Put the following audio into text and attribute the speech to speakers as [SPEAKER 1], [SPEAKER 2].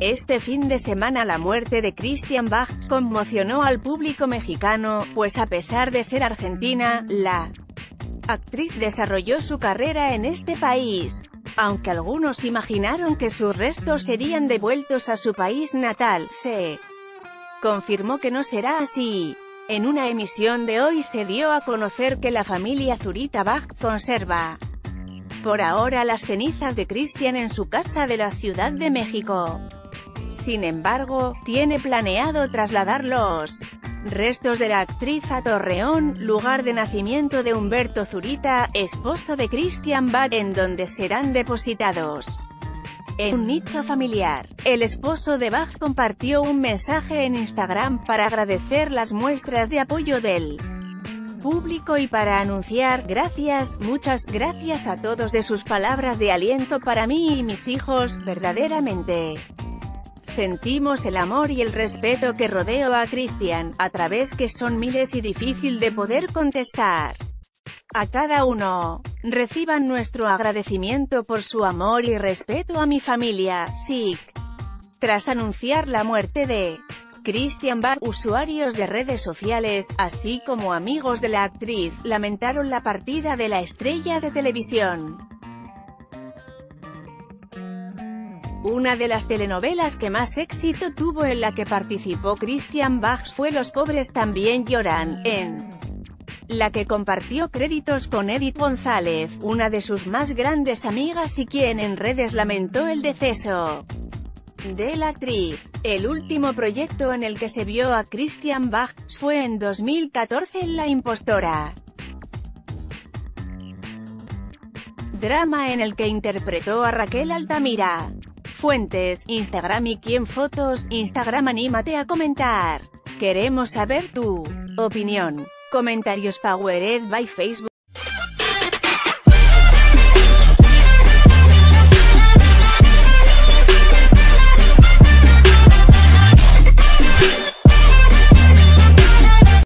[SPEAKER 1] Este fin de semana la muerte de Christian Bach conmocionó al público mexicano, pues a pesar de ser argentina, la actriz desarrolló su carrera en este país. Aunque algunos imaginaron que sus restos serían devueltos a su país natal, se confirmó que no será así. En una emisión de hoy se dio a conocer que la familia Zurita Bach conserva por ahora las cenizas de Christian en su casa de la Ciudad de México. Sin embargo, tiene planeado trasladar los restos de la actriz a Torreón, lugar de nacimiento de Humberto Zurita, esposo de Christian Bach, en donde serán depositados. En un nicho familiar, el esposo de Bach compartió un mensaje en Instagram para agradecer las muestras de apoyo del público y para anunciar, gracias, muchas gracias a todos de sus palabras de aliento para mí y mis hijos, verdaderamente. Sentimos el amor y el respeto que rodeo a Cristian, a través que son miles y difícil de poder contestar. A cada uno. Reciban nuestro agradecimiento por su amor y respeto a mi familia, SIC. Tras anunciar la muerte de Christian Bach, usuarios de redes sociales, así como amigos de la actriz, lamentaron la partida de la estrella de televisión. Una de las telenovelas que más éxito tuvo en la que participó Christian Bach fue Los pobres también lloran, en la que compartió créditos con Edith González, una de sus más grandes amigas y quien en redes lamentó el deceso de la actriz. El último proyecto en el que se vio a Christian Bach fue en 2014 en La Impostora. Drama en el que interpretó a Raquel Altamira. Fuentes, Instagram y quién fotos, Instagram anímate a comentar. Queremos saber tu opinión. Comentarios Powered by Facebook